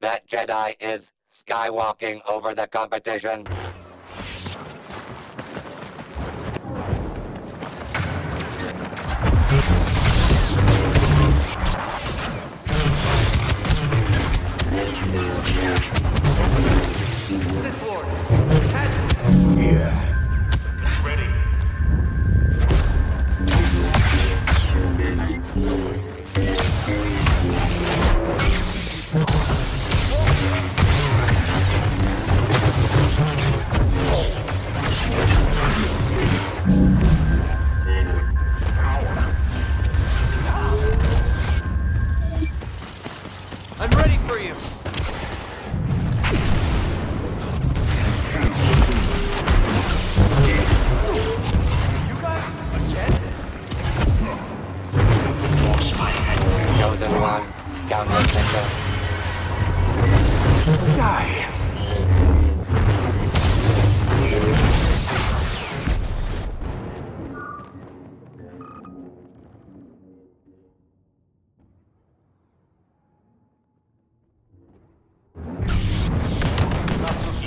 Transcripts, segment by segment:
That Jedi is skywalking over the competition.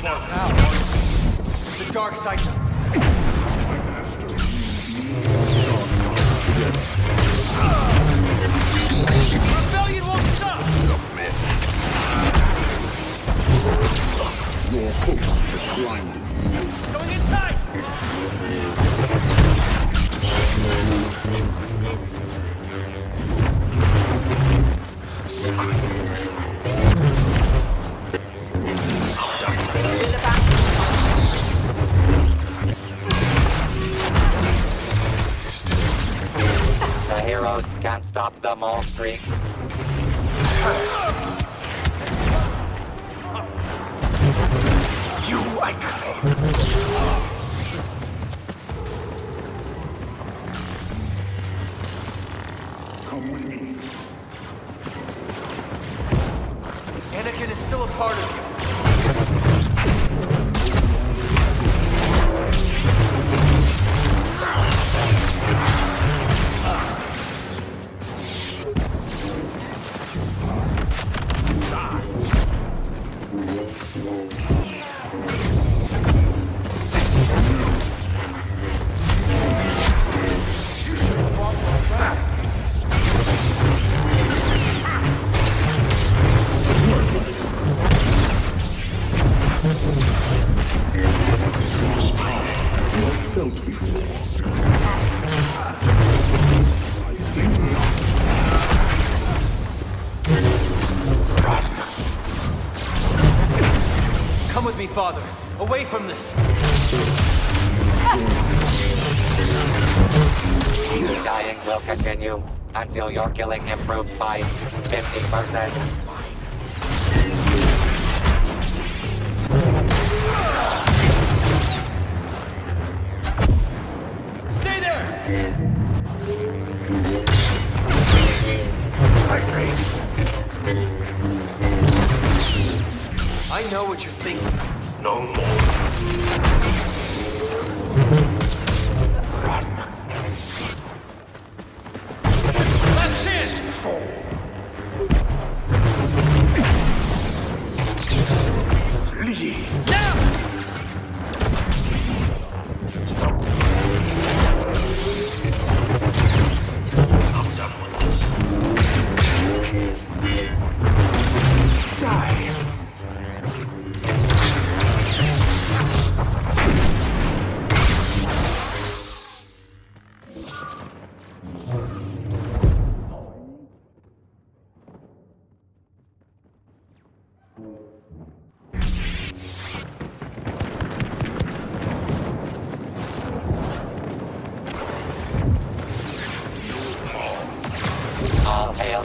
Now. The dark side. Rebellion won't stop. Submit. Your host blinded Going inside. The heroes can't stop the Maul streak. You I claim. Come with me. Anakin is still a part of you. Felt before. Come with me, Father. Away from this. Dying will continue until your killing improves by 50%. I know what you're thinking. No more.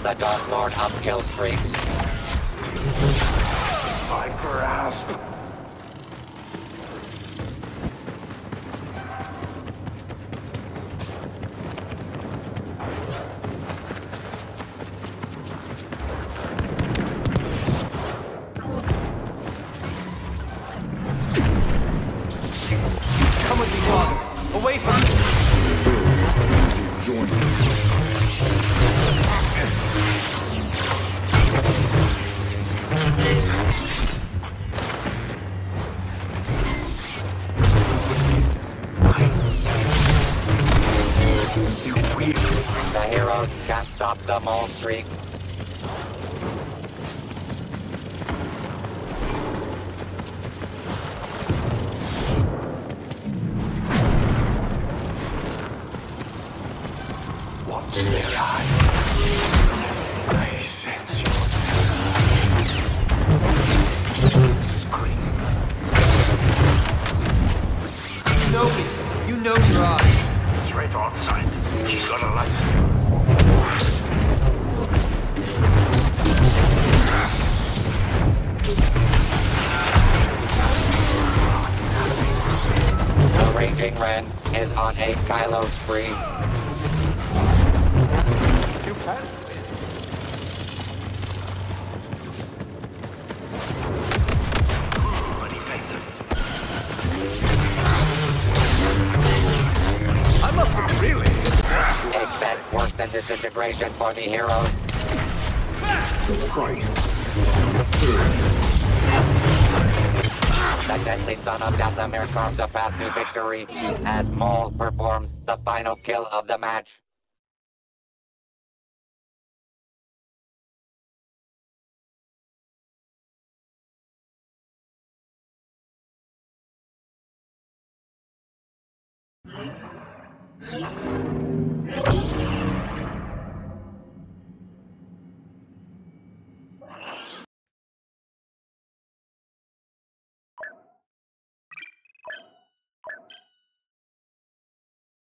The Dark Lord of kill streaks. I grasp. The heroes can't stop the Maul streak. Watch their eyes. I sense your terror. Scream. You know me. You know your eyes. It's right on sight. She's got a light. The Raging Ren is on a Kylo spree. You can. Disintegration for the heroes. The price. The deadly son of Dathomir carves a path to victory as Maul performs the final kill of the match.